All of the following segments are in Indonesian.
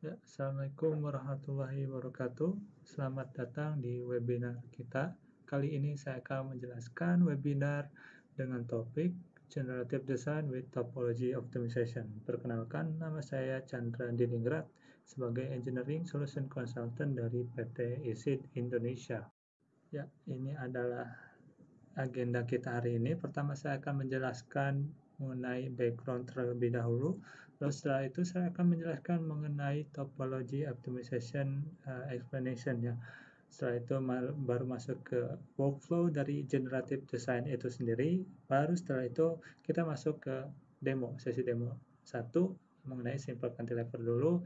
Ya, Assalamualaikum warahmatullahi wabarakatuh. Selamat datang di webinar kita. Kali ini saya akan menjelaskan webinar dengan topik Generative Design with Topology Optimization. Perkenalkan, nama saya Chandra Diningrat sebagai Engineering Solution Consultant dari PT ISID Indonesia. Ya, ini adalah agenda kita hari ini. Pertama saya akan menjelaskan mengenai background terlebih dahulu. Lalu setelah itu saya akan menjelaskan mengenai topology optimization uh, explanation ya. Setelah itu baru masuk ke workflow dari generative design itu sendiri. Baru setelah itu kita masuk ke demo, sesi demo satu mengenai simple cantilever dulu.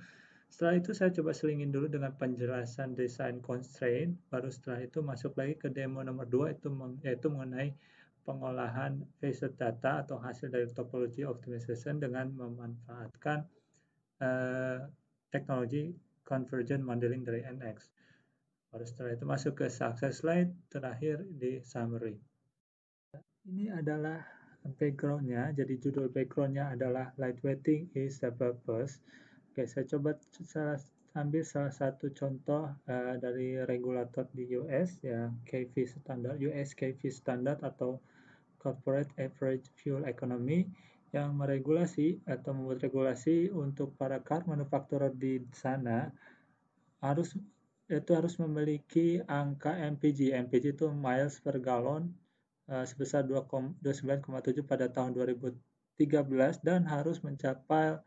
Setelah itu saya coba selingin dulu dengan penjelasan design constraint. Baru setelah itu masuk lagi ke demo nomor 2 itu yaitu mengenai pengolahan phased data atau hasil dari topology optimization dengan memanfaatkan uh, teknologi convergent modeling dari NX. Baru setelah itu masuk ke success slide, terakhir di summary. Ini adalah backgroundnya, jadi judul backgroundnya adalah lightweighting is the purpose. Oke, saya coba salah, ambil salah satu contoh uh, dari regulator di US ya KV standar US KV standar atau Corporate Average Fuel Economy yang meregulasi atau membuat regulasi untuk para car manufacturer di sana harus itu harus memiliki angka MPG. MPG itu miles per gallon uh, sebesar 29,7 pada tahun 2013 dan harus mencapai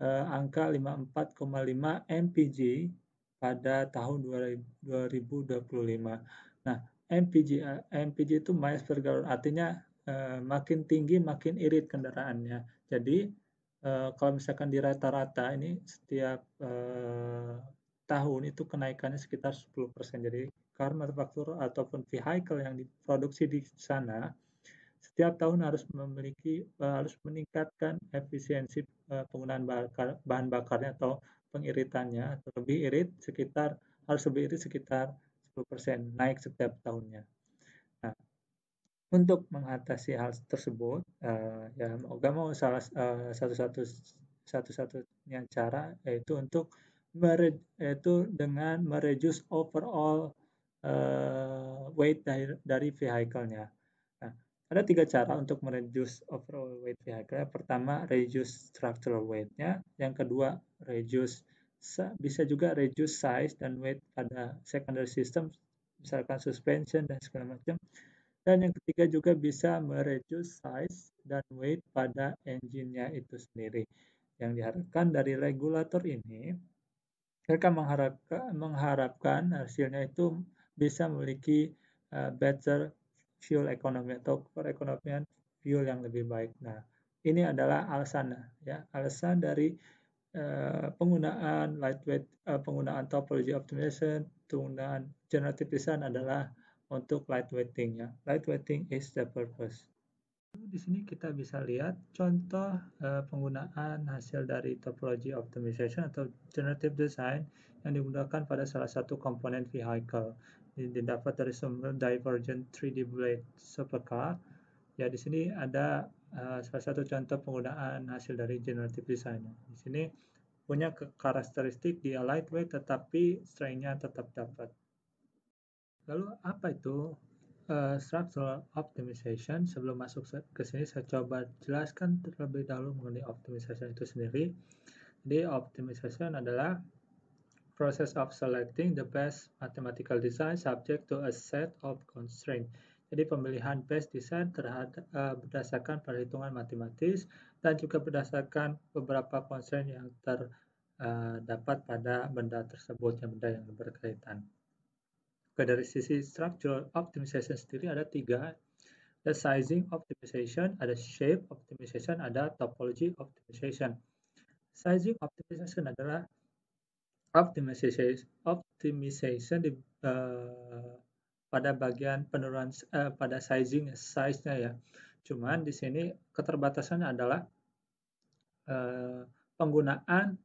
uh, angka 54,5 MPG pada tahun 2025. Nah, MPG MPG itu miles per gallon artinya uh, makin tinggi makin irit kendaraannya. Jadi uh, kalau misalkan di rata-rata ini setiap tahun itu kenaikannya sekitar 10%. Jadi car manufacturer ataupun vehicle yang diproduksi di sana setiap tahun harus memiliki harus meningkatkan efisiensi penggunaan bahan bakarnya atau pengiritannya atau lebih irit sekitar harus lebih irit sekitar 10% naik setiap tahunnya. Nah, untuk mengatasi hal tersebut, uh, ya mau gak mau salah uh, satu-satu satu-satunya cara yaitu untuk mere, yaitu dengan mereduce overall uh, weight dari, dari vehicle-nya. Nah, ada tiga cara untuk mereduce overall weight vehicle. Pertama, reduce structural weight-nya. Yang kedua, reduce bisa juga reduce size dan weight pada secondary system, misalkan suspension dan segala macam. Dan yang ketiga juga bisa mereduce size dan weight pada engine-nya itu sendiri. Yang diharapkan dari regulator ini, mereka mengharapkan, mengharapkan hasilnya itu bisa memiliki uh, better fuel economy atau perekonomian fuel yang lebih baik. Nah, ini adalah alasan ya, alasan dari Eh, penggunaan lightweight, uh, penggunaan topology optimization, penggunaan generative design adalah untuk lightweighting ya. Lightweighting is the purpose. Di sini kita bisa lihat contoh uh, penggunaan hasil dari topology optimization atau generative design yang digunakan pada salah satu komponen vehicle. Ini didapat dari sumber divergent 3D blade supercar. Ya di sini ada uh, salah satu contoh penggunaan hasil dari generative design. Di sini punya karakteristik dia lightweight tetapi strainnya tetap dapat. Lalu apa itu uh, structural optimization? Sebelum masuk ke sini saya coba jelaskan terlebih dahulu mengenai optimization itu sendiri. Jadi optimization adalah process of selecting the best mathematical design subject to a set of constraints jadi pemilihan base design terhadap uh, berdasarkan perhitungan matematis dan juga berdasarkan beberapa konsen yang terdapat uh, pada benda tersebut yang benda yang berkaitan. Oke, dari sisi structural optimization sendiri ada tiga. Ada sizing optimization, ada shape optimization, ada topology optimization. Sizing optimization adalah optimization optimization di, uh, pada bagian penurunan uh, pada sizing size-nya ya. Cuman di sini keterbatasannya adalah uh, penggunaan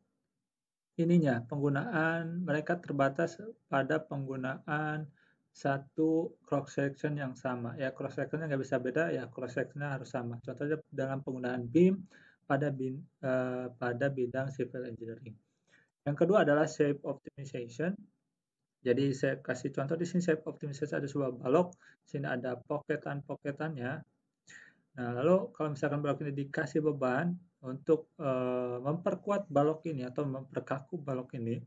ininya, penggunaan mereka terbatas pada penggunaan satu cross section yang sama. Ya cross sectionnya nggak bisa beda, ya cross sectionnya harus sama. Contohnya dalam penggunaan BIM pada bin, uh, pada bidang civil engineering. Yang kedua adalah shape optimization. Jadi saya kasih contoh di sini shape optimization ada sebuah balok, sini ada pocketan-pocketannya. Nah, lalu kalau misalkan balok ini dikasih beban untuk uh, memperkuat balok ini atau memperkaku balok ini,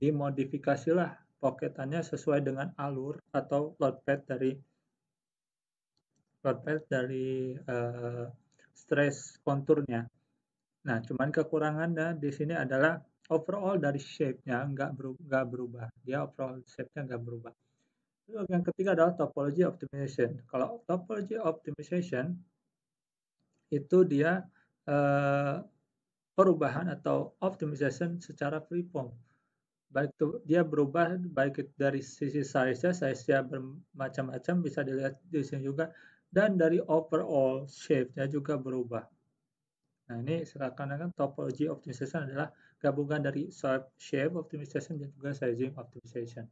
dimodifikasilah pocketannya sesuai dengan alur atau load pad dari load pad dari uh, stress konturnya. Nah, cuman kekurangannya di sini adalah overall dari shape-nya nggak berubah, berubah. Dia overall shape-nya nggak berubah. Lalu yang ketiga adalah topology optimization. Kalau topology optimization itu dia uh, perubahan atau optimization secara freeform. Baik itu dia berubah baik dari sisi size-nya, size-nya bermacam-macam bisa dilihat di sini juga dan dari overall shape-nya juga berubah. Nah, ini seakan-akan topology optimization adalah gabungan dari shape optimization dan juga sizing optimization.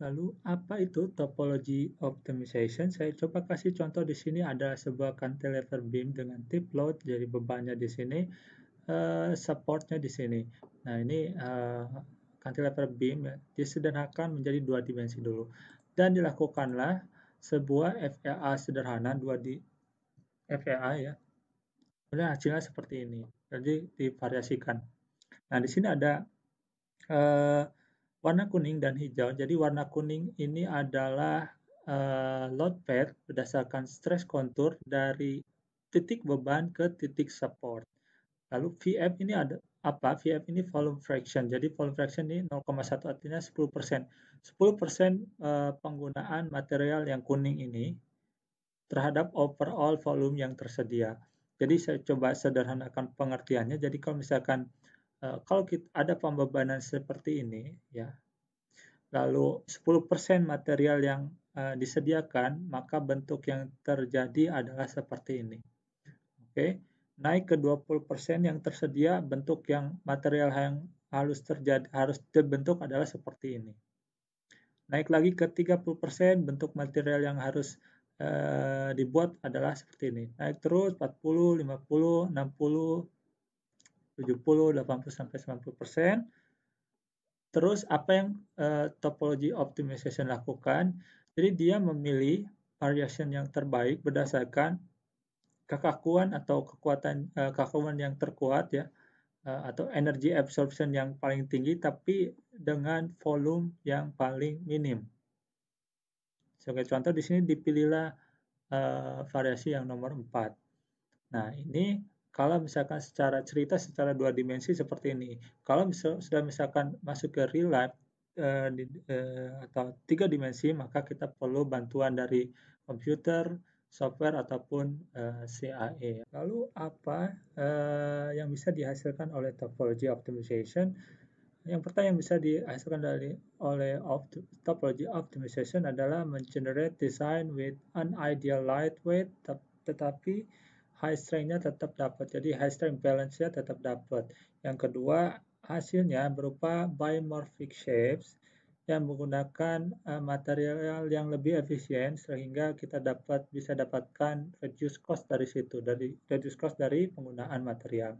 Lalu apa itu topology optimization? Saya coba kasih contoh di sini ada sebuah cantilever beam dengan tip load, jadi bebannya di sini, uh, supportnya di sini. Nah ini uh, cantilever beam ya, disederhanakan menjadi dua dimensi dulu dan dilakukanlah sebuah FEA sederhana dua di FEA ya. Kemudian hasilnya seperti ini. Jadi divariasikan. Nah, di sini ada uh, warna kuning dan hijau. Jadi warna kuning ini adalah uh, load pad berdasarkan stress kontur dari titik beban ke titik support. Lalu VF ini ada apa? VF ini volume fraction. Jadi volume fraction ini 0,1 artinya 10%. 10% uh, penggunaan material yang kuning ini terhadap overall volume yang tersedia. Jadi saya coba sederhanakan pengertiannya. Jadi kalau misalkan uh, kalau kita ada pembebanan seperti ini ya. Lalu 10% material yang uh, disediakan, maka bentuk yang terjadi adalah seperti ini. Oke. Okay? Naik ke 20% yang tersedia, bentuk yang material yang harus terjadi harus terbentuk adalah seperti ini. Naik lagi ke 30% bentuk material yang harus uh, dibuat adalah seperti ini. Naik terus 40, 50, 60, 70, 80 sampai 90%. Terus apa yang uh, topology optimization lakukan? Jadi dia memilih variation yang terbaik berdasarkan kekakuan atau kekuatan uh, kekakuan yang terkuat ya Eh, atau energy absorption yang paling tinggi tapi dengan volume yang paling minim. Sebagai contoh di sini dipilihlah uh, variasi yang nomor 4. Nah, ini kalau misalkan secara cerita secara dua dimensi seperti ini. Kalau misal, sudah misalkan masuk ke real life uh, di, uh, atau tiga dimensi, maka kita perlu bantuan dari komputer, software ataupun uh, eh, CAE. Lalu apa uh, yang bisa dihasilkan oleh topology optimization? Yang pertama yang bisa dihasilkan dari oleh topology optimization adalah mengenerate design with an ideal lightweight tetapi high strength-nya tetap dapat. Jadi high strength balance-nya tetap dapat. Yang kedua, hasilnya berupa biomorphic shapes yang menggunakan uh, material yang lebih efisien sehingga kita dapat bisa dapatkan reduce cost dari situ dari reduce cost dari penggunaan material.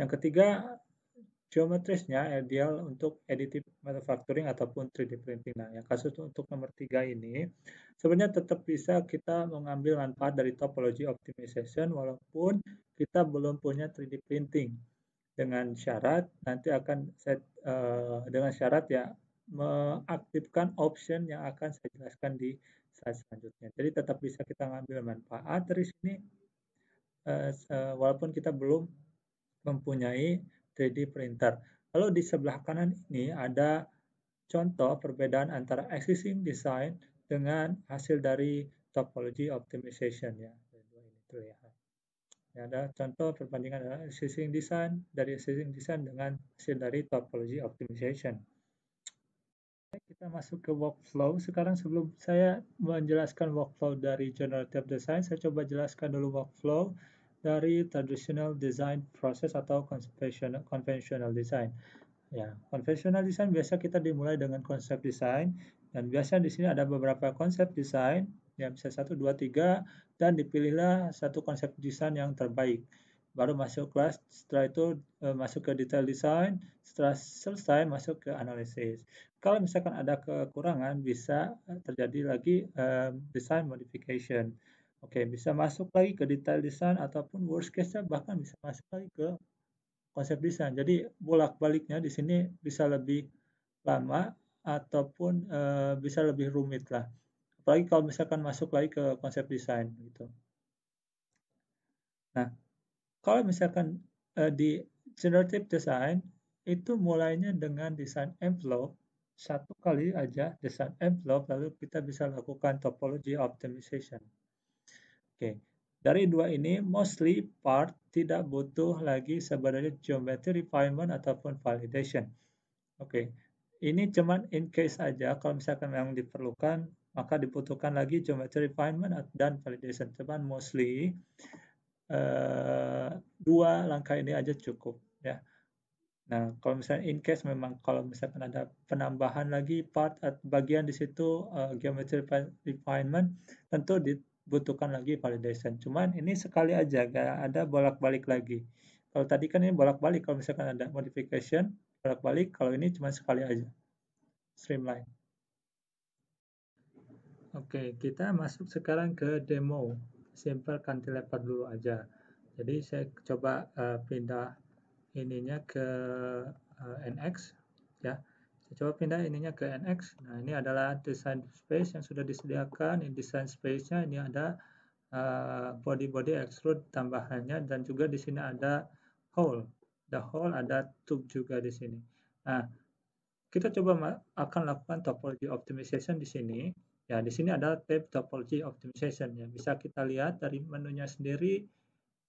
Yang ketiga geometrisnya ideal untuk additive manufacturing ataupun 3D printing. Nah, yang kasus untuk nomor tiga ini sebenarnya tetap bisa kita mengambil manfaat dari topology optimization walaupun kita belum punya 3D printing dengan syarat nanti akan set uh, dengan syarat ya mengaktifkan option yang akan saya jelaskan di slide selanjutnya. Jadi tetap bisa kita ngambil manfaat dari sini uh, uh, walaupun kita belum mempunyai 3D printer. Lalu di sebelah kanan ini ada contoh perbedaan antara existing design dengan hasil dari topology optimization ya. ini. Ya, ada contoh perbandingan existing design dari existing design dengan hasil dari topology optimization kita masuk ke workflow. Sekarang sebelum saya menjelaskan workflow dari generative design, saya coba jelaskan dulu workflow dari traditional design process atau conventional, design. Ya, conventional design biasa kita dimulai dengan konsep design dan biasa di sini ada beberapa konsep desain, ya bisa satu, dua, tiga, dan dipilihlah satu konsep desain yang terbaik. baru masuk kelas, setelah itu uh, masuk ke detail design, setelah selesai masuk ke analisis. Kalau misalkan ada kekurangan, bisa terjadi lagi um, design modification. Oke, bisa masuk lagi ke detail design ataupun worst case bahkan bisa masuk lagi ke konsep desain. Jadi bolak-baliknya di sini bisa lebih lama ataupun uh, bisa lebih rumit lah. Apalagi kalau misalkan masuk lagi ke konsep desain gitu. Nah, kalau misalkan uh, di generative design itu mulainya dengan desain envelope satu kali aja desain envelope lalu kita bisa lakukan topology optimization. Oke. Dari dua ini, mostly part tidak butuh lagi sebenarnya geometry refinement ataupun validation. Oke, ini cuman in case aja kalau misalkan memang diperlukan, maka dibutuhkan lagi geometry refinement dan validation. Cuman mostly uh, dua langkah ini aja cukup ya. Nah, kalau misalnya in case memang kalau misalkan ada penambahan lagi part atau bagian di situ uh, geometry refinement, tentu di butuhkan lagi validation. Cuman ini sekali aja, gak ada bolak-balik lagi. Kalau tadi kan ini bolak-balik, kalau misalkan ada modification, bolak-balik, kalau ini cuma sekali aja. Streamline. Oke, kita masuk sekarang ke demo. Simple cantilever dulu aja. Jadi saya coba uh, pindah ininya ke uh, eh, NX ya. Coba pindah ininya ke NX. Nah, ini adalah design space yang sudah disediakan. Ini design space-nya ini ada uh, body-body extrude tambahannya dan juga di sini ada hole. Ada hole, ada tube juga di sini. Nah, kita coba akan lakukan topology optimization di sini. Ya, di sini ada tab topology optimization ya. Bisa kita lihat dari menunya sendiri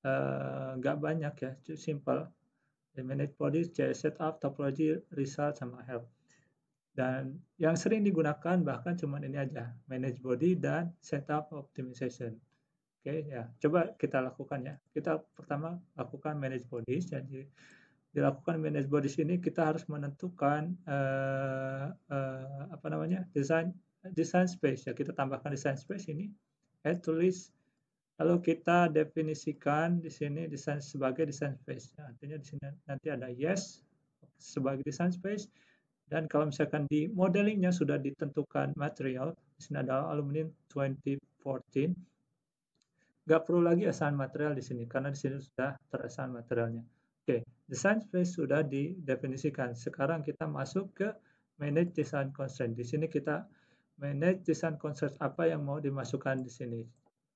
uh, nggak banyak ya, simple. The manage bodies, setup, topology, result, sama help. Dan yang sering digunakan bahkan cuma ini aja, manage body dan setup optimization. Oke, okay, ya. Coba kita lakukan ya. Kita pertama lakukan manage body. Jadi dilakukan manage body ini kita harus menentukan uh, uh, apa namanya? design design space ya. Kita tambahkan design space ini add to list Lalu kita definisikan di sini design sebagai design space. Artinya di sini nanti ada yes sebagai design space dan kalau misalkan di modelingnya sudah ditentukan material, di sini ada aluminium 2014, nggak perlu lagi assign material di sini karena di sini sudah terassign materialnya. Oke, design space sudah didefinisikan. Sekarang kita masuk ke manage design constraint. Di sini kita manage design constraint apa yang mau dimasukkan di sini.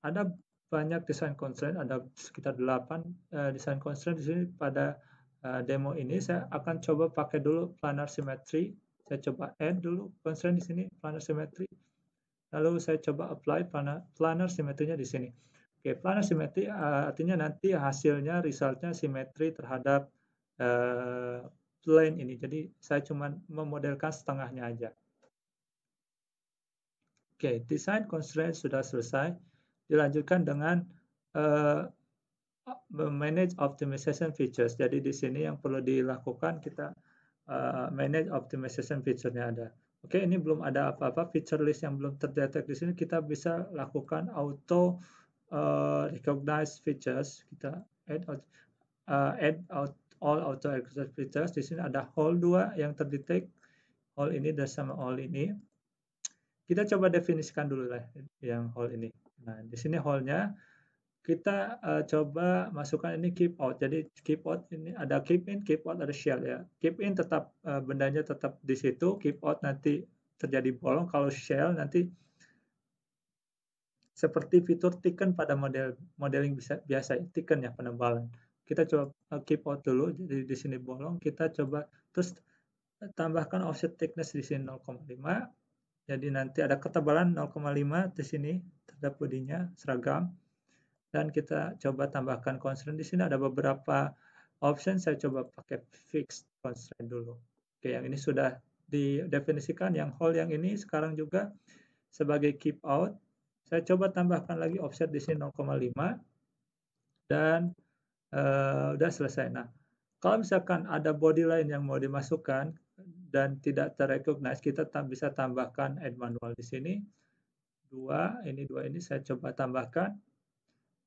Ada banyak design constraint, ada sekitar 8 uh, eh, design constraint di sini pada uh, demo ini saya akan coba pakai dulu planar symmetry. Saya coba add dulu constraint di sini planar symmetry. Lalu saya coba apply planar, planar symmetry-nya di sini. Oke, planar symmetry uh, artinya nanti hasilnya resultnya simetri terhadap uh, plane ini. Jadi saya cuma memodelkan setengahnya aja. Oke, design constraint sudah selesai. Dilanjutkan dengan uh, manage optimization features. Jadi di sini yang perlu dilakukan kita uh, manage optimization feature-nya ada. Oke, ini belum ada apa-apa feature list yang belum terdetek di sini. Kita bisa lakukan auto uh, recognize features. Kita add out, uh, add out all auto recognize features. Di sini ada hole 2 yang terdetek. Hole ini dan sama hole ini. Kita coba definisikan dulu lah yang hole ini. Nah, di sini hole-nya kita uh, coba masukkan ini keep out. Jadi keep out ini ada keep in, keep out ada shell ya. Keep in tetap uh, bendanya tetap di situ, keep out nanti terjadi bolong. Kalau shell nanti seperti fitur thicken pada model modeling bisa biasa thicken ya penebalan. Kita coba uh, keep out dulu. Jadi di sini bolong, kita coba terus tambahkan offset thickness di sini 0,5. Jadi nanti ada ketebalan 0,5 di sini terhadap bodinya seragam dan kita coba tambahkan constraint di sini. Ada beberapa option saya coba pakai fixed constraint dulu. Oke yang ini sudah didefinisikan. Yang whole yang ini sekarang juga sebagai keep out. Saya coba tambahkan lagi offset di sini 0,5 dan uh, udah selesai. Nah kalau misalkan ada body lain yang mau dimasukkan dan tidak terrecognize kita bisa tambahkan add manual di sini. Dua ini dua ini saya coba tambahkan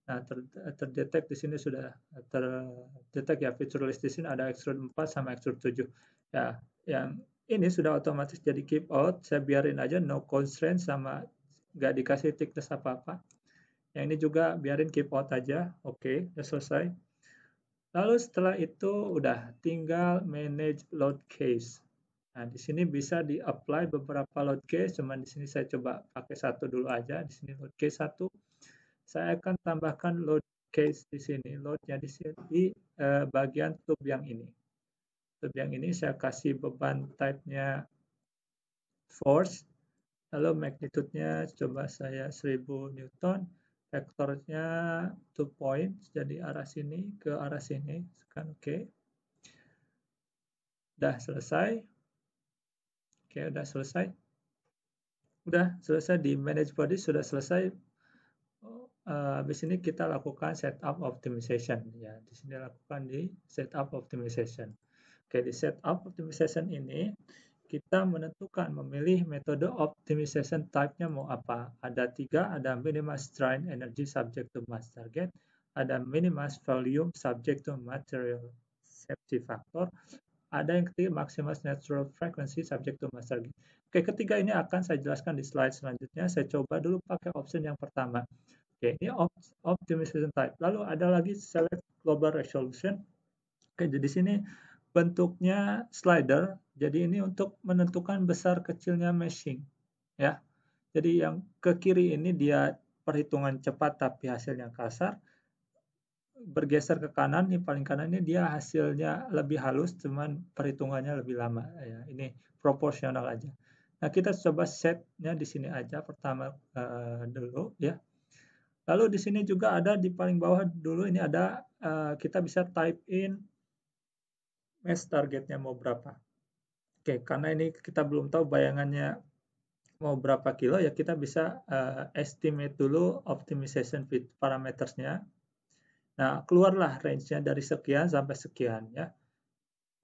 Nah, ter, terdetek di sini sudah terdetek ya feature list di sini ada extrude 4 sama extrude 7. Ya, yang ini sudah otomatis jadi keep out. Saya biarin aja no constraint sama nggak dikasih thickness apa-apa. Yang ini juga biarin keep out aja. Oke, okay, udah selesai. Lalu setelah itu udah tinggal manage load case. Nah, di sini bisa di-apply beberapa load case, cuman di sini saya coba pakai satu dulu aja. Di sini load case satu. Saya akan tambahkan load case di sini. Loadnya di sini di uh, bagian tube yang ini. Tube yang ini saya kasih beban type-nya force. Lalu magnitude-nya coba saya 1000 Newton vektornya two point jadi arah sini ke arah sini kan oke okay. udah selesai oke okay, udah selesai udah selesai di manage body sudah selesai uh, habis ini kita lakukan setup optimization ya di sini lakukan di setup optimization oke di setup optimization ini kita menentukan memilih metode optimization type-nya mau apa. Ada tiga, ada minimize strain energy subject to mass target, ada minimize volume subject to material safety factor, ada yang ketiga maximize natural frequency subject to mass target. Oke, ketiga ini akan saya jelaskan di slide selanjutnya. Saya coba dulu pakai option yang pertama. Oke, ini optimization type. Lalu ada lagi select global resolution. Oke, jadi sini bentuknya slider. Jadi ini untuk menentukan besar kecilnya meshing. Ya. Jadi yang ke kiri ini dia perhitungan cepat tapi hasilnya kasar. Bergeser ke kanan, ini paling kanan ini dia hasilnya lebih halus, cuman perhitungannya lebih lama. Ya, ini proporsional aja. Nah, kita coba setnya di sini aja pertama uh, dulu ya. Lalu di sini juga ada di paling bawah dulu ini ada uh, kita bisa type in mesh targetnya mau berapa. Oke, karena ini kita belum tahu bayangannya mau berapa kilo, ya kita bisa uh, estimate dulu optimization fit parametersnya. Nah, keluarlah range-nya dari sekian sampai sekian ya.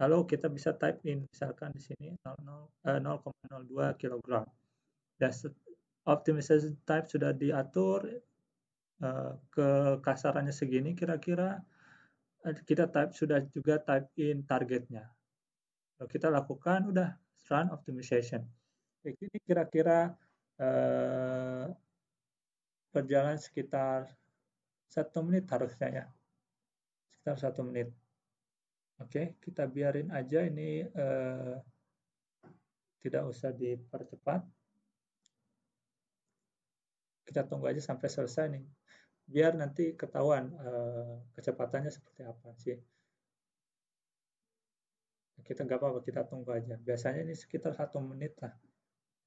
Lalu kita bisa type in misalkan di sini 0,02 uh, kg. Dan optimization type sudah diatur uh, ke kasarannya segini kira-kira kita type sudah juga type in targetnya. Kalau kita lakukan udah run optimization. Ini kira-kira eh, berjalan sekitar satu menit harusnya ya, sekitar satu menit. Oke, kita biarin aja ini eh, tidak usah dipercepat. Kita tunggu aja sampai selesai nih biar nanti ketahuan uh, kecepatannya seperti apa sih. Kita nggak apa-apa, kita tunggu aja. Biasanya ini sekitar satu menit lah.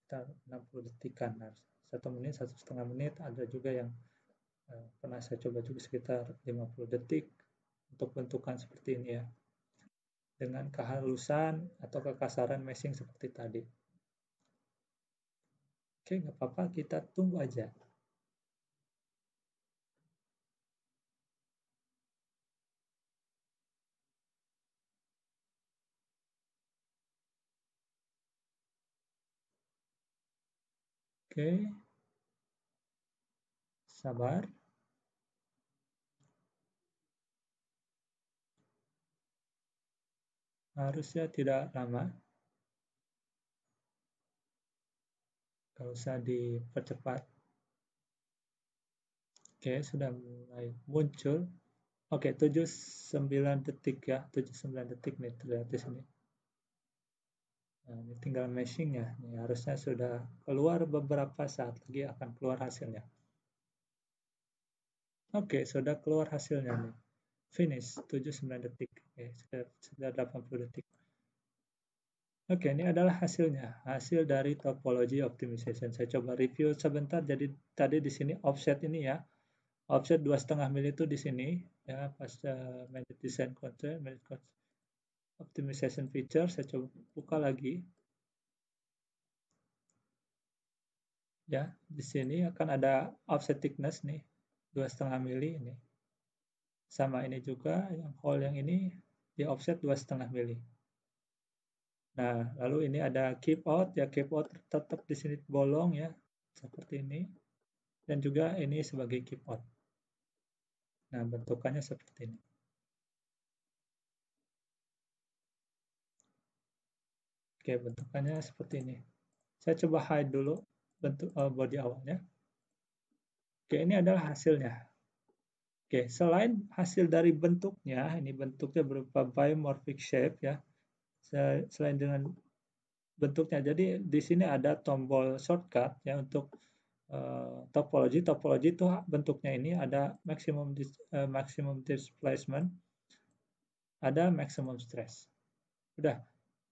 Kita 60 detikan. Nah, satu menit, satu setengah menit. Ada juga yang uh, pernah saya coba juga sekitar 50 detik untuk bentukan seperti ini ya. Dengan kehalusan atau kekasaran meshing seperti tadi. Oke, nggak apa-apa, kita tunggu aja. Oke. Sabar. Harusnya tidak lama. Kalau usah dipercepat. Oke, sudah mulai muncul. Oke, 79 detik ya, 79 detik nih terlihat di sini. Nah, ini tinggal meshing ya. Ini harusnya sudah keluar beberapa saat lagi akan keluar hasilnya. Oke, sudah keluar hasilnya nih. Finish 79 detik. Oke, sudah, sudah 80 detik. Oke, ini adalah hasilnya. Hasil dari topology optimization. Saya coba review sebentar. Jadi tadi di sini offset ini ya. Offset 2,5 mili itu di sini ya pas uh, design manage control optimization feature saya coba buka lagi. Ya di sini akan ada offset thickness nih dua setengah mili ini. Sama ini juga yang hole yang ini di offset dua setengah mili nah lalu ini ada keep out ya keep out tetap di sini bolong ya seperti ini. Dan juga ini sebagai keep out. Nah, bentukannya seperti ini. Oke, bentukannya seperti ini. Saya coba hide dulu bentuk uh, body awalnya. Oke, ini adalah hasilnya. Oke, selain hasil dari bentuknya, ini bentuknya berupa biomorphic shape ya. Selain dengan bentuknya, jadi di sini ada tombol shortcut ya untuk uh, topologi. Topologi itu bentuknya ini ada maximum dis, uh, maximum displacement, ada maximum stress. Udah,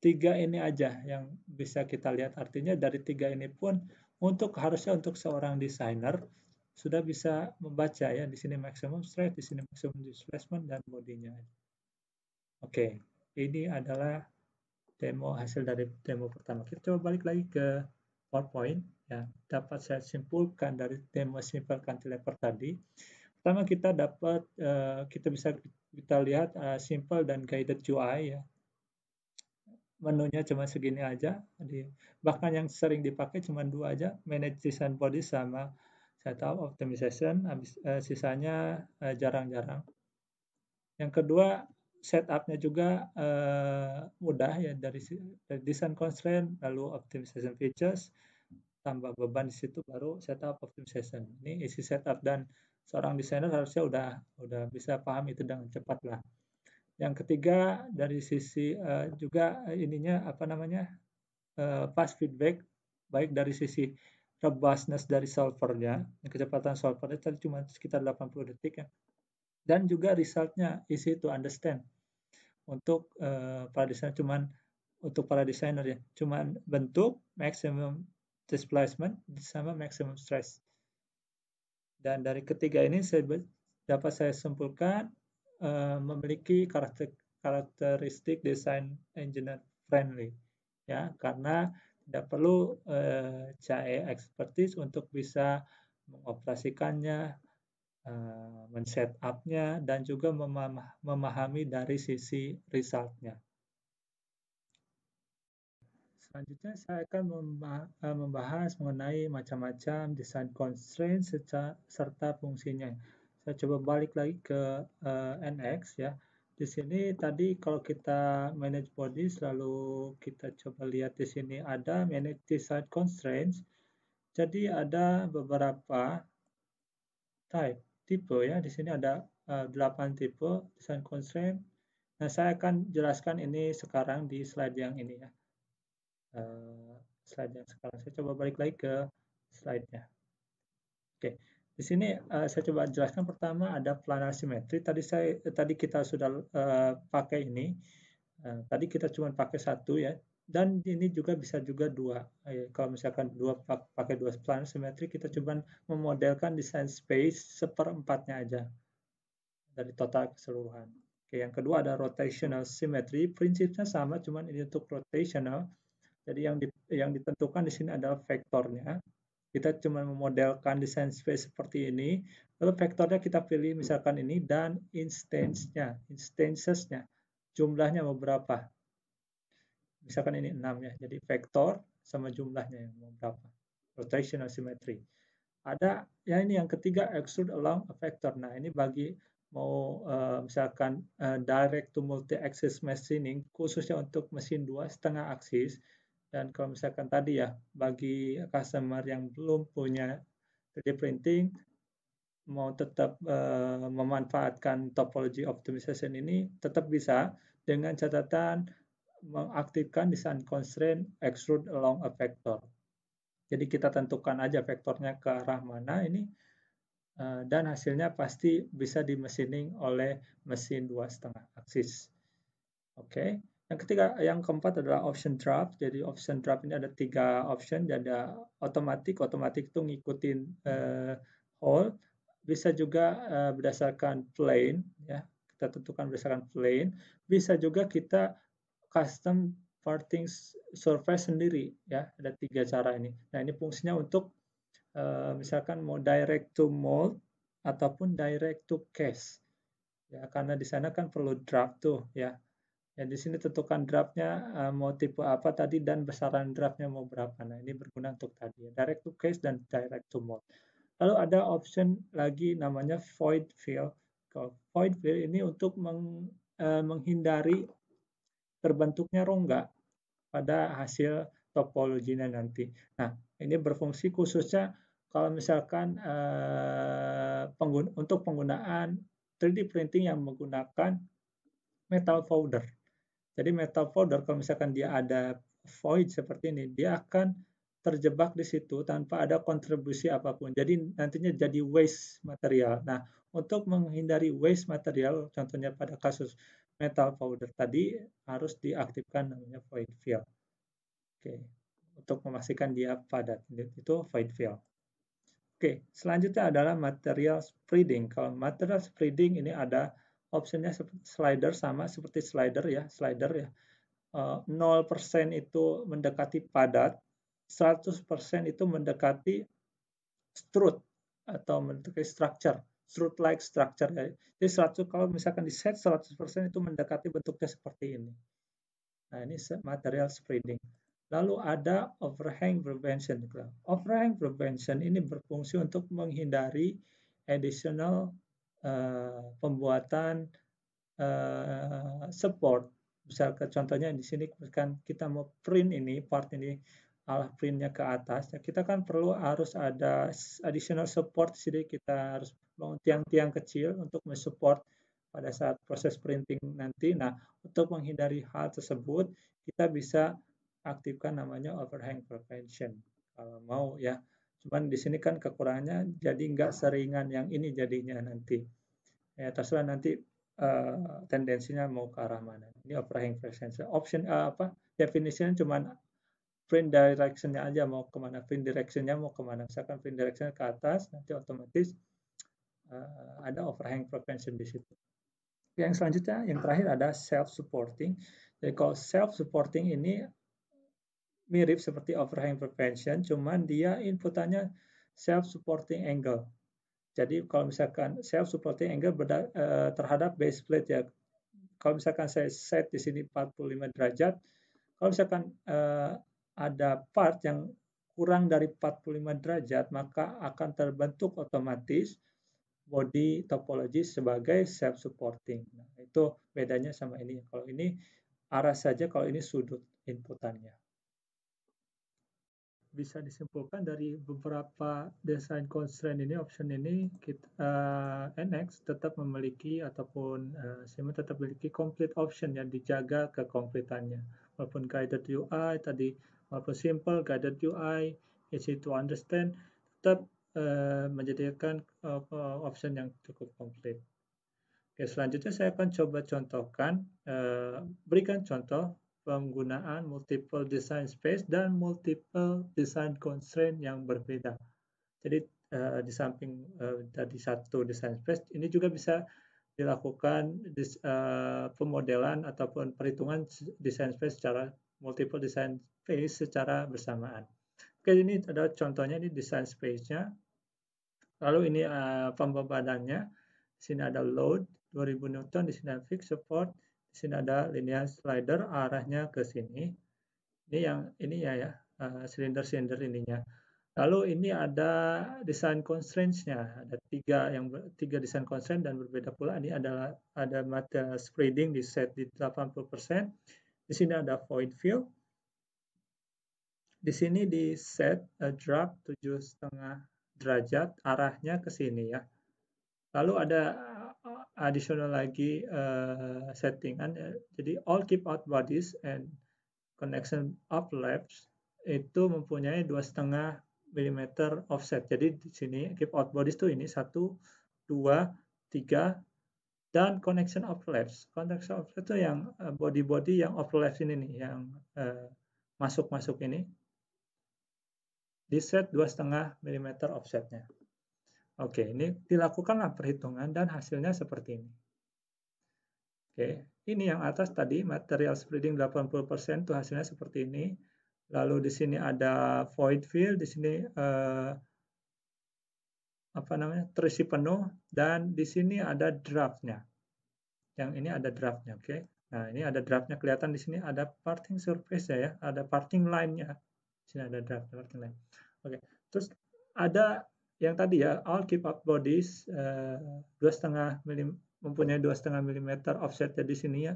tiga ini aja yang bisa kita lihat. Artinya dari tiga ini pun untuk harusnya untuk seorang desainer sudah bisa membaca ya di sini maximum stress, di sini maximum displacement dan bodinya. Oke, ini adalah demo hasil dari demo pertama. Kita coba balik lagi ke PowerPoint ya. Dapat saya simpulkan dari demo simple cantilever tadi. Pertama kita dapat uh, kita bisa kita lihat uh, simple dan guided UI ya. Menunya cuma segini aja. Bahkan yang sering dipakai cuma dua aja, manage design body sama setup optimization, habis uh, sisanya eh, jarang-jarang. Yang kedua, setupnya juga uh, mudah ya dari, dari design constraint, lalu optimization features, tambah beban di situ baru setup optimization. Ini isi setup dan seorang desainer harusnya udah udah bisa paham itu dengan cepat lah. Yang ketiga dari sisi uh, juga ininya apa namanya uh, fast feedback baik dari sisi robustness dari solvernya, kecepatan solvernya tadi cuma sekitar 80 detik ya. Dan juga resultnya easy to understand. Untuk uh, para desainer cuman untuk para desainer ya, cuman bentuk maximum displacement sama maximum stress. Dan dari ketiga ini saya dapat saya simpulkan uh, memiliki karakter, karakteristik desain engineer friendly ya karena tidak perlu eh, CAE expertise untuk bisa mengoperasikannya, eh, men-set up-nya, dan juga memahami dari sisi result-nya. Selanjutnya saya akan eh, membahas mengenai macam-macam design constraint serta fungsinya. Saya coba balik lagi ke uh, eh, NX ya. Di sini tadi kalau kita manage body selalu kita coba lihat di sini ada manage design constraints. Jadi ada beberapa type tipe ya. Di sini ada uh, eh, 8 tipe design constraint. Nah, saya akan jelaskan ini sekarang di slide yang ini ya. Uh, slide yang sekarang. Saya coba balik lagi ke slide-nya. Oke. Okay. Di sini uh, saya coba jelaskan pertama ada planar simetri. Tadi saya tadi kita sudah uh, pakai ini. Uh, tadi kita cuma pakai satu ya. Dan ini juga bisa juga dua. Kalau misalkan dua pakai dua planar simetri, kita coba memodelkan desain space seperempatnya aja dari total keseluruhan. Oke, yang kedua ada rotational symmetry. Prinsipnya sama, cuman ini untuk rotational. Jadi yang di, yang ditentukan di sini adalah vektornya kita cuma memodelkan desain space seperti ini, lalu vektornya kita pilih misalkan ini dan instance-nya, instances-nya, jumlahnya mau berapa. Misalkan ini 6 ya, jadi vektor sama jumlahnya yang mau berapa. Rotational symmetry. Ada, ya ini yang ketiga, extrude along a vector. Nah ini bagi mau uh, misalkan uh, direct to multi-axis machining, khususnya untuk mesin dua setengah aksis, dan kalau misalkan tadi ya, bagi customer yang belum punya 3D printing, mau tetap uh, memanfaatkan topologi optimization ini, tetap bisa dengan catatan mengaktifkan design constraint extrude along a vector. Jadi kita tentukan aja vektornya ke arah mana ini, uh, dan hasilnya pasti bisa dimesinning oleh mesin dua setengah aksis. Oke. Okay. Yang ketiga, yang keempat adalah option draft. Jadi option draft ini ada tiga option. Jadi ada otomatik, otomatik itu ngikutin uh. Bisa juga uh, berdasarkan plane, ya kita tentukan berdasarkan plane. Bisa juga kita custom parting surface sendiri, ya ada tiga cara ini. Nah ini fungsinya untuk uh, misalkan mau direct to mold ataupun direct to case. Ya karena di sana kan perlu draft tuh, ya Ya, di sini tentukan draftnya uh, mau tipe apa tadi dan besaran draftnya mau berapa. Nah, ini berguna untuk tadi, ya. direct to case dan direct to mode. Lalu ada option lagi namanya void fill Kalau void fill ini untuk meng, uh, menghindari terbentuknya rongga pada hasil topologinya nanti. Nah, ini berfungsi khususnya kalau misalkan uh, penggun untuk penggunaan 3D printing yang menggunakan metal powder. Jadi metal powder kalau misalkan dia ada void seperti ini, dia akan terjebak di situ tanpa ada kontribusi apa pun. Jadi nantinya jadi waste material. Nah, untuk menghindari waste material, contohnya pada kasus metal powder tadi harus diaktifkan namanya void fill. Oke, untuk memastikan dia padat itu void fill. Oke, selanjutnya adalah material spreading. Kalau material spreading ini ada optionnya slider sama seperti slider ya, slider ya. 0% eh, itu mendekati padat, 100% itu mendekati strut atau mendekati structure, strut like structure ya. Jadi 100 kalau misalkan di set 100% itu mendekati bentuknya seperti ini. Nah, ini material spreading. Lalu ada overhang prevention. Overhang prevention ini berfungsi untuk menghindari additional uh, pembuatan uh, support. Misalkan contohnya di sini kan kita mau print ini part ini alah printnya ke atas, ya kita kan perlu harus ada additional support jadi kita harus tiang-tiang kecil untuk mensupport pada saat proses printing nanti. Nah, untuk menghindari hal tersebut, kita bisa aktifkan namanya overhang prevention kalau mau ya. Cuman di sini kan kekurangannya jadi nggak seringan yang ini jadinya nanti. Ya terserah nanti uh, tendensinya mau ke arah mana. Ini overhang prevention. Option uh, apa? Definisinya cuman print directionnya aja mau ke mana print directionnya mau ke mana misalkan print direction ke atas nanti otomatis uh, ada overhang prevention di situ yang selanjutnya yang terakhir ada self supporting jadi kalau self supporting ini mirip seperti overhang prevention, cuman dia inputannya self-supporting angle. Jadi kalau misalkan self-supporting angle berda, uh, terhadap base plate ya, kalau misalkan saya set di sini 45 derajat, kalau misalkan uh, ada part yang kurang dari 45 derajat, maka akan terbentuk otomatis body topologi sebagai self-supporting. Nah, itu bedanya sama ini. Kalau ini arah saja, kalau ini sudut inputannya bisa disimpulkan dari beberapa desain constraint ini, option ini, kita, uh, eh, NX tetap memiliki ataupun uh, tetap memiliki complete option yang dijaga kekompletannya. Walaupun guided UI tadi, walaupun simple guided UI, easy to understand, tetap uh, menjadikan uh, option yang cukup komplit. Oke, selanjutnya saya akan coba contohkan, uh, berikan contoh penggunaan multiple design space dan multiple design constraint yang berbeda. Jadi uh, di samping uh, dari satu design space ini juga bisa dilakukan dis, uh, pemodelan ataupun perhitungan design space secara multiple design space secara bersamaan. Oke, ini ada contohnya ini design space-nya. Lalu ini uh, pembebanannya. Di sini ada load 2000 Newton, di sini ada fixed support, di sini ada linear slider arahnya ke sini. Ini yang ini ya ya silinder-silinder uh, ininya. Lalu ini ada design constraints-nya. Ada tiga yang tiga design constraint dan berbeda pula. Ini adalah ada mata spreading di set di 80%. Di sini ada void fill. Di sini di set uh, drop setengah derajat arahnya ke sini ya. Lalu ada additional lagi uh, settingan ya. jadi all keep out bodies and connection up lamps itu mempunyai dua setengah mm offset. Jadi di sini keep out bodies itu ini satu dua tiga dan connection overlaps connection overlaps itu yang uh, body-body yang overlaps ini nih yang uh, masuk-masuk ini. Di set dua setengah mm offsetnya Oke, ini dilakukanlah perhitungan dan hasilnya seperti ini. Oke, ini yang atas tadi material spreading 80% itu hasilnya seperti ini. Lalu di sini ada void fill, di sini eh, apa namanya terisi penuh dan di sini ada draftnya. Yang ini ada draftnya, oke. Nah ini ada draftnya kelihatan di sini ada parting surface ya, ada parting line-nya. Di sini ada draft parting line. Oke, terus ada yang tadi ya, all keep up bodies dua setengah mm mempunyai dua setengah mm offset di sini ya.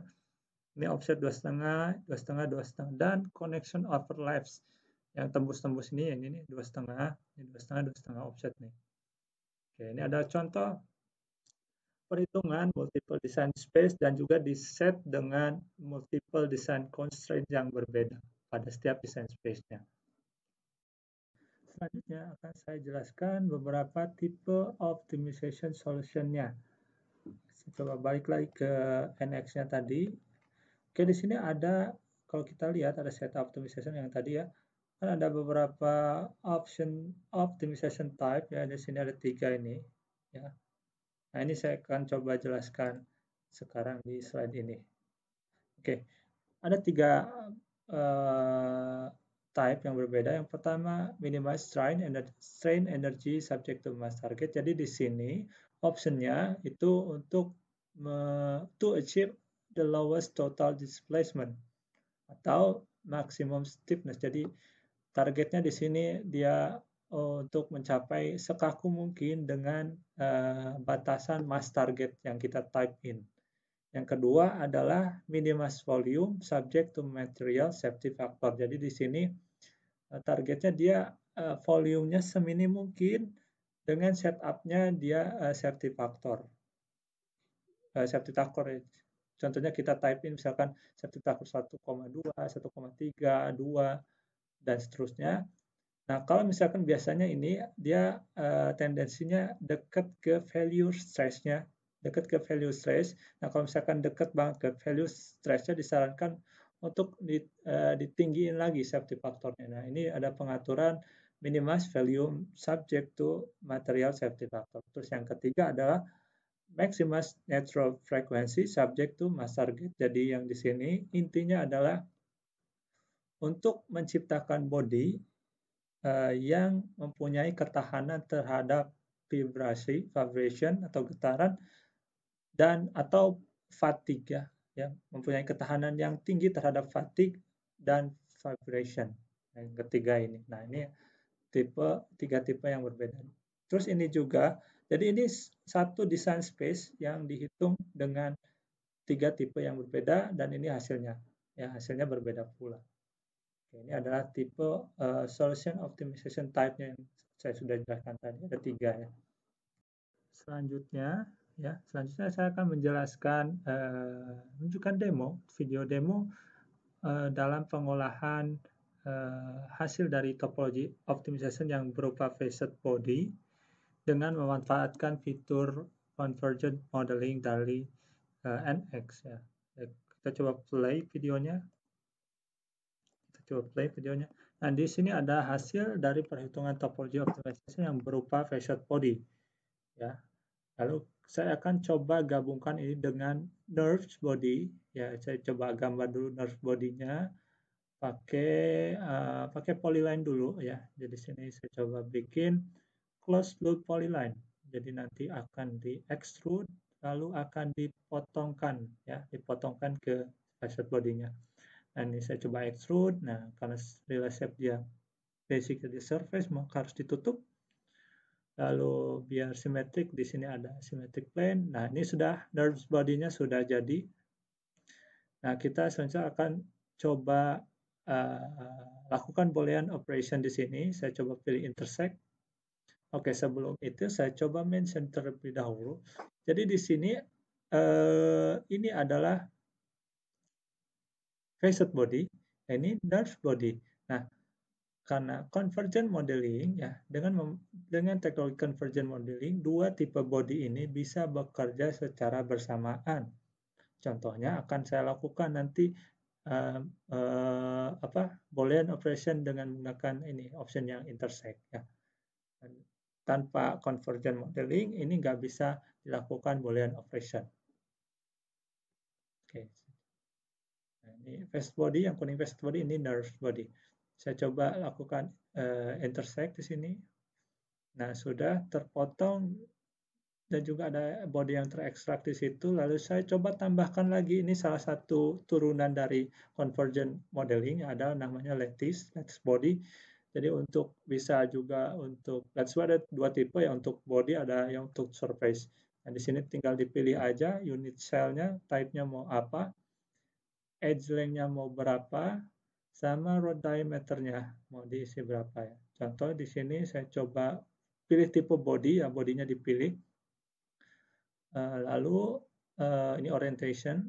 Ini offset dua setengah, dua setengah, dua setengah, dan connection overlaps yang tembus-tembus ini, ini nih dua setengah, ini dua setengah, dua setengah offset nih. Oke, ini ada contoh perhitungan multiple design space dan juga di set dengan multiple design constraint yang berbeda pada setiap design space-nya. Selanjutnya akan saya jelaskan beberapa tipe optimization solution-nya. Coba balik lagi ke NX-nya tadi. Oke, di sini ada kalau kita lihat ada set optimization yang tadi ya. Kan ada beberapa option optimization type ya. Di sini ada tiga ini ya. Nah, ini saya akan coba jelaskan sekarang di slide ini. Oke, ada tiga uh, type yang berbeda. Yang pertama, minimize strain energy, strain energy subject to mass target. Jadi di sini optionnya itu untuk me, to achieve the lowest total displacement atau maximum stiffness. Jadi targetnya di sini dia oh, untuk mencapai sekaku mungkin dengan uh, batasan mass target yang kita type in. Yang kedua adalah minimize volume subject to material safety factor. Jadi di sini targetnya dia uh, volumenya seminim mungkin dengan setupnya dia uh, safety factor. Uh, safety factor ya. Contohnya kita type in misalkan safety factor 1,2, 1,3, 2, dan seterusnya. Nah, kalau misalkan biasanya ini dia tendensinya dekat ke value stress-nya, dekat ke value stress. Nah, kalau misalkan dekat banget ke value stress-nya disarankan untuk uh, ditinggiin lagi safety faktornya. Nah, ini ada pengaturan minimize value subject to material safety factor. Terus yang ketiga adalah maximize natural frequency subject to mass target. Jadi yang di sini intinya adalah untuk menciptakan body uh, yang mempunyai ketahanan terhadap vibrasi, vibration atau getaran dan atau fatigue ya ya mempunyai ketahanan yang tinggi terhadap fatigue dan vibration. Yang ketiga ini. Nah, ini tipe tiga tipe yang berbeda. Terus ini juga, jadi ini satu design space yang dihitung dengan tiga tipe yang berbeda dan ini hasilnya. Ya, hasilnya berbeda pula. Ini adalah tipe uh, solution optimization type-nya yang saya sudah jelaskan tadi. Ada tiga ya. Selanjutnya, Ya, selanjutnya saya akan menjelaskan uh, menunjukkan demo, video demo uh, dalam pengolahan uh, hasil dari topologi optimization yang berupa facet body dengan memanfaatkan fitur convergent modeling dari uh, NX ya. Kita coba play videonya. Kita coba play videonya. Nah, di sini ada hasil dari perhitungan topologi optimization yang berupa facet body. Ya. Lalu saya akan coba gabungkan ini dengan nerves body. Ya saya coba gambar dulu nerve bodinya pakai uh, pakai polyline dulu ya. Jadi sini saya coba bikin closed loop polyline. Jadi nanti akan di extrude lalu akan dipotongkan ya. Dipotongkan ke facet bodinya nah ini saya coba extrude. Nah karena shape dia basically surface maka harus ditutup Lalu biar simetrik, di sini ada symmetric plane. Nah, ini sudah nerves body-nya sudah jadi. Nah, kita selanjutnya akan coba uh, lakukan boolean operation di sini. Saya coba pilih intersect. Oke, sebelum itu saya coba mention terlebih dahulu. Jadi di sini uh, ini adalah facet body, ini nerve body. Nah, karena convergent modeling ya dengan dengan teknologi convergent modeling dua tipe body ini bisa bekerja secara bersamaan. Contohnya akan saya lakukan nanti uh, uh, apa boolean operation dengan menggunakan ini option yang intersect ya. Dan tanpa convergent modeling ini nggak bisa dilakukan boolean operation. Oke. Nah, ini fast body yang kuning fast body ini nerve body. Saya coba lakukan uh, intersect di sini. Nah, sudah terpotong dan juga ada body yang terekstrak di situ. Lalu saya coba tambahkan lagi ini salah satu turunan dari convergent modeling ada namanya lattice, lattice body. Jadi untuk bisa juga untuk that's ada dua tipe ya untuk body ada yang untuk surface. Nah, di sini tinggal dipilih aja unit cell-nya, type-nya mau apa, edge length-nya mau berapa, sama root diameter-nya. Mau diisi berapa ya. Contoh di sini saya coba pilih tipe body, ya bodinya dipilih. Uh, lalu uh, ini orientation,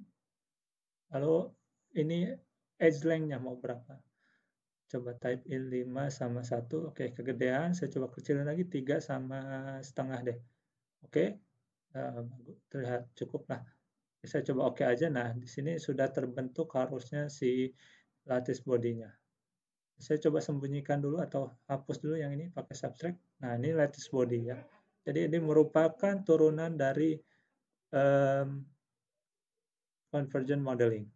lalu ini edge length-nya mau berapa? Coba type in 5 sama 1 oke kegedean. Saya coba kecilin lagi 3 sama setengah deh. Oke? Uh, terlihat cukup lah saya coba oke aja. Nah di sini sudah terbentuk harusnya si lattice bodinya saya coba sembunyikan dulu atau hapus dulu yang ini pakai subtract. Nah ini lattice body ya. Jadi ini merupakan turunan dari um, convergent modeling.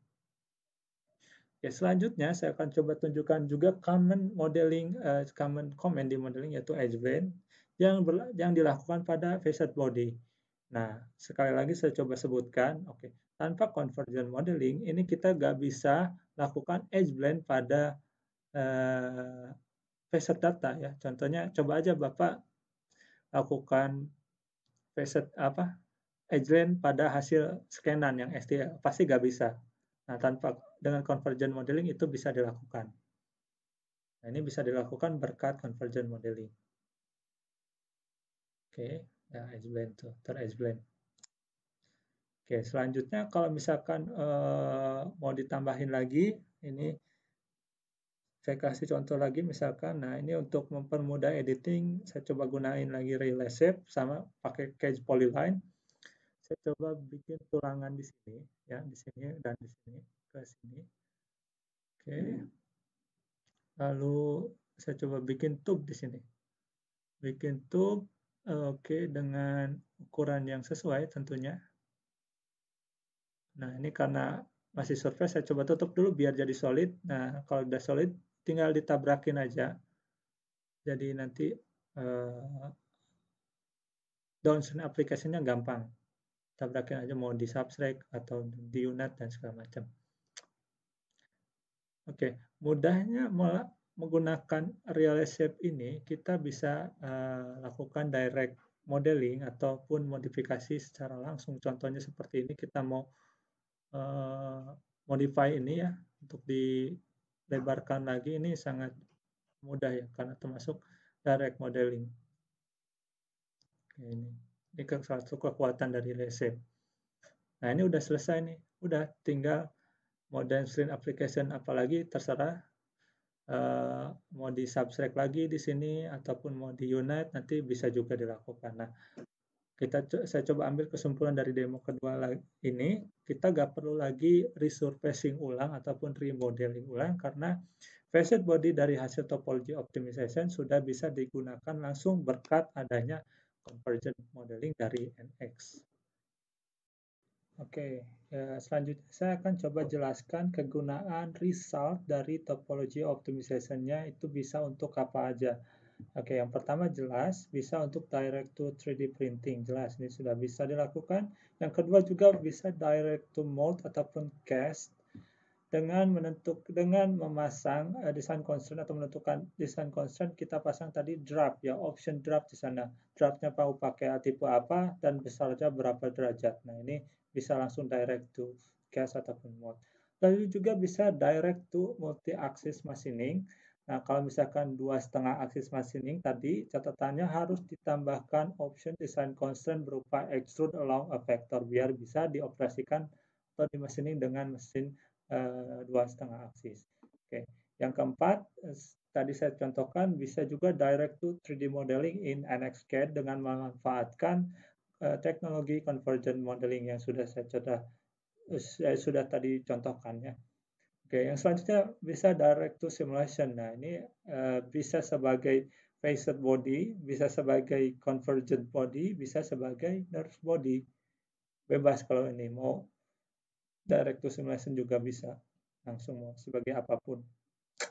Ya, selanjutnya saya akan coba tunjukkan juga common modeling, uh, common comment di modeling yaitu edge band yang yang dilakukan pada facet body. Nah, sekali lagi saya coba sebutkan, oke, tanpa convergent modeling ini kita nggak bisa lakukan edge blend pada uh, facet data ya. Contohnya coba aja Bapak lakukan facet apa edge blend pada hasil scanan yang STL pasti nggak bisa. Nah, tanpa dengan convergent modeling itu bisa dilakukan. Nah, ini bisa dilakukan berkat convergent modeling. Oke, ya edge blend tuh, ter edge blend. Oke, selanjutnya kalau misalkan uh, mau ditambahin lagi, ini saya kasih contoh lagi misalkan, nah ini untuk mempermudah editing, saya coba gunain lagi relay shape sama pakai cage polyline. Saya coba bikin tulangan di sini ya di sini dan di sini ke sini. Oke. Lalu saya coba bikin tube di sini. Bikin tube oke dengan ukuran yang sesuai tentunya nah ini karena masih surface saya coba tutup dulu biar jadi solid nah kalau udah solid tinggal ditabrakin aja jadi nanti uh, downstream aplikasinya gampang tabrakin aja mau di substrate atau di unit dan segala macam. Oke, mudahnya menggunakan real shape ini kita bisa uh, lakukan direct modeling ataupun modifikasi secara langsung. Contohnya seperti ini kita mau uh, modify ini ya untuk dilebarkan lagi ini sangat mudah ya karena termasuk direct modeling. Ini. Ini salah satu kekuatan dari Recep. Nah ini udah selesai nih, udah tinggal mau downstream application apalagi terserah uh, mau di subtract lagi di sini ataupun mau di unite nanti bisa juga dilakukan. Nah kita saya coba ambil kesimpulan dari demo kedua ini kita nggak perlu lagi resurfacing ulang ataupun remodeling ulang karena facet body dari hasil topology optimization sudah bisa digunakan langsung berkat adanya convergent modeling dari NX. Oke, ya, selanjutnya saya akan coba jelaskan kegunaan result dari topology optimization-nya itu bisa untuk apa aja. Oke, yang pertama jelas bisa untuk direct to 3D printing. Jelas ini sudah bisa dilakukan. Yang kedua juga bisa direct to mold ataupun cast dengan menentuk dengan memasang uh, desain constraint atau menentukan desain constraint kita pasang tadi draft ya option draft di sana draftnya mau pakai tipe apa dan besarnya berapa derajat nah ini bisa langsung direct to gas ataupun mode lalu juga bisa direct to multi axis machining nah kalau misalkan dua setengah axis machining tadi catatannya harus ditambahkan option design constraint berupa extrude along a vector biar bisa dioperasikan atau di machining dengan mesin Eh, dua setengah aksis. Oke, yang keempat tadi saya contohkan bisa juga direct to 3D modeling in NXCAD dengan memanfaatkan uh, teknologi convergent modeling yang sudah saya sudah saya sudah tadi contohkan ya. Oke, yang selanjutnya bisa direct to simulation. Nah, ini uh, bisa sebagai facet body, bisa sebagai convergent body, bisa sebagai nurse body. Bebas kalau ini mau direct to simulation juga bisa langsung mau sebagai apa pun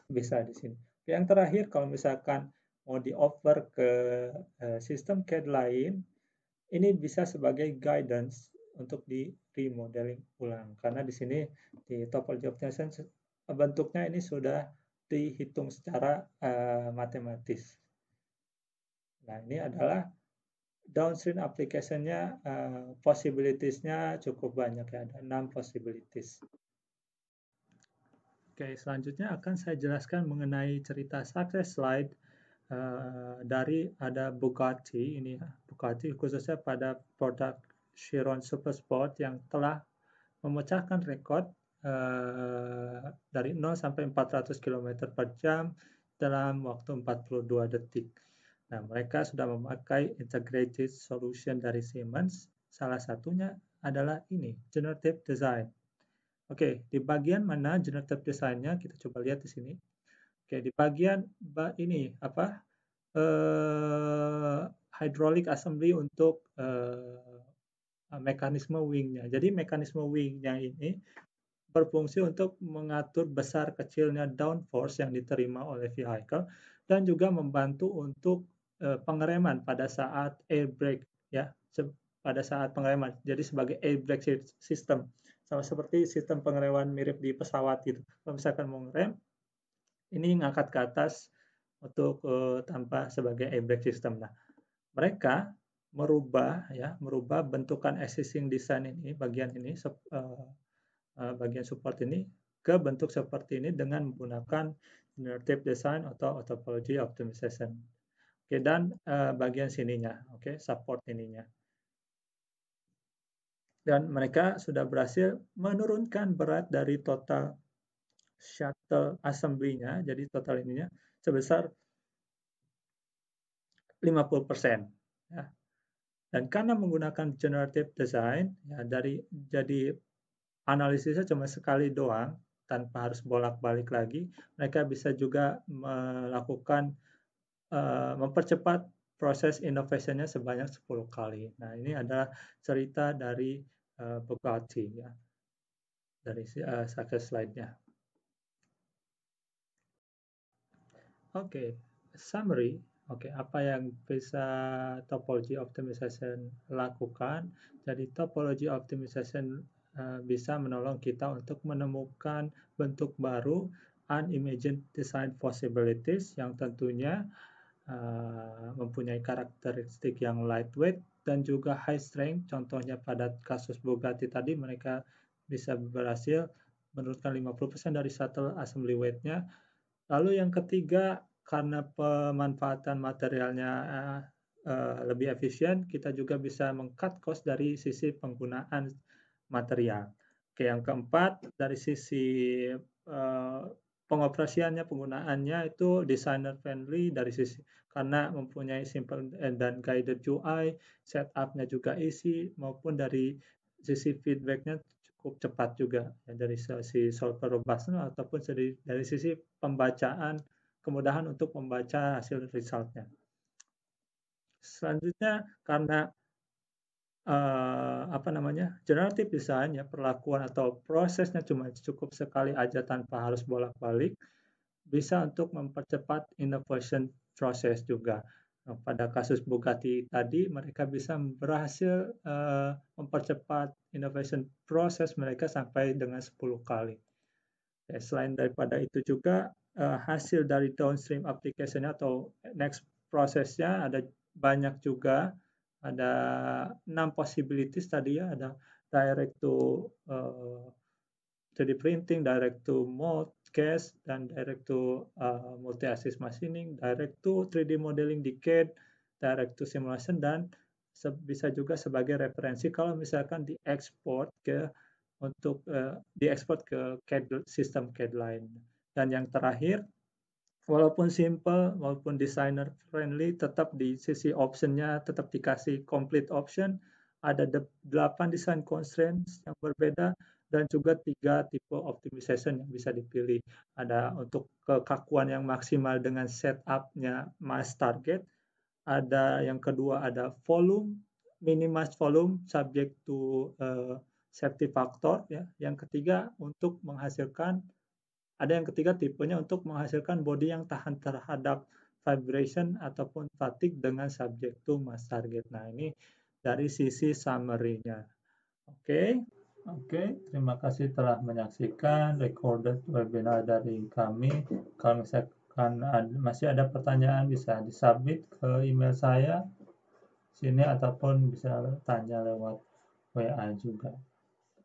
bisa di sini. Yang terakhir kalau misalkan mau di offer ke uh, sistem CAD lain, ini bisa sebagai guidance untuk di remodeling ulang karena di sini di topology optimization bentuknya ini sudah dihitung secara uh, matematis. Nah, ini adalah downstream application-nya, uh, possibilities-nya cukup banyak ya, ada 6 possibilities. Oke, selanjutnya akan saya jelaskan mengenai cerita success slide uh, dari ada Bugatti ini ya, Bugatti khususnya pada produk Chiron Super Sport yang telah memecahkan rekor uh, dari 0 sampai 400 km per jam dalam waktu 42 detik. Nah, mereka sudah memakai integrated solution dari Siemens. Salah satunya adalah ini, generative design. Oke, di bagian mana generative design-nya kita coba lihat di sini. Oke, di bagian ini apa? Uh, hydraulic assembly untuk uh, mekanisme wingnya. Jadi mekanisme wingnya ini berfungsi untuk mengatur besar kecilnya downforce yang diterima oleh vehicle dan juga membantu untuk uh, pengereman pada saat air brake ya pada saat pengereman. Jadi sebagai air brake system sama seperti sistem pengereman mirip di pesawat gitu. Kalau misalkan mau ngerem ini ngangkat ke atas untuk uh, tanpa sebagai air brake system. Nah, mereka merubah ya merubah bentukan existing design ini bagian ini uh, uh, bagian support ini ke bentuk seperti ini dengan menggunakan generative design atau topology optimization. Oke okay, dan uh, bagian sininya, oke okay, support ininya. Dan mereka sudah berhasil menurunkan berat dari total shuttle assembly-nya, jadi total ininya sebesar 50%. Ya. Dan karena menggunakan generative design, ya dari jadi analisisnya cuma sekali doang, tanpa harus bolak-balik lagi, mereka bisa juga melakukan uh, mempercepat proses innovasinya sebanyak 10 kali. Nah, ini adalah cerita dari uh, Bugatti ya. Dari uh, success slide-nya. Oke, okay. summary Oke, apa yang bisa topology optimization lakukan? Jadi topology optimization uh, bisa menolong kita untuk menemukan bentuk baru unimagined design possibilities yang tentunya uh, mempunyai karakteristik yang lightweight dan juga high strength. Contohnya pada kasus Bugatti tadi mereka bisa berhasil menurunkan 50% dari shuttle assembly weight-nya. Lalu yang ketiga karena pemanfaatan materialnya uh, lebih efisien, kita juga bisa mengcut cost dari sisi penggunaan material. Oke, yang keempat dari sisi uh, pengoperasiannya, penggunaannya itu designer friendly dari sisi karena mempunyai simple dan guided UI, setupnya juga easy maupun dari sisi feedbacknya cukup cepat juga ya, dari sisi solver robustness ataupun dari sisi pembacaan kemudahan untuk membaca hasil resultnya. Selanjutnya karena uh, apa namanya generative design ya perlakuan atau prosesnya cuma cukup sekali aja tanpa harus bolak-balik bisa untuk mempercepat innovation process juga. Nah, pada kasus Bugatti tadi mereka bisa berhasil uh, mempercepat innovation process mereka sampai dengan 10 kali. Ya, selain daripada itu juga uh, hasil dari downstream application atau next prosesnya ada banyak juga ada enam possibilities tadi ya ada direct to uh, 3D printing, direct to mold, cast, dan direct to uh, multi-axis machining, direct to 3D modeling di CAD, direct to simulation, dan bisa juga sebagai referensi kalau misalkan diekspor ke untuk uh, diekspor ke CAD sistem CAD lain. Dan yang terakhir, walaupun simple, walaupun designer friendly, tetap di sisi optionnya tetap dikasih complete option. Ada 8 design constraints yang berbeda dan juga tiga tipe optimization yang bisa dipilih. Ada untuk kekakuan yang maksimal dengan setupnya mass target. Ada yang kedua ada volume, minimize volume subject to uh, safety factor. Ya. Yang ketiga untuk menghasilkan ada yang ketiga tipenya untuk menghasilkan body yang tahan terhadap vibration ataupun fatigue dengan subject to mass target. Nah, ini dari sisi summary-nya. Oke. Okay. Oke, terima kasih telah menyaksikan recorded webinar dari kami. Kalau misalkan ada, masih ada pertanyaan bisa disubmit ke email saya sini ataupun bisa tanya lewat WA juga.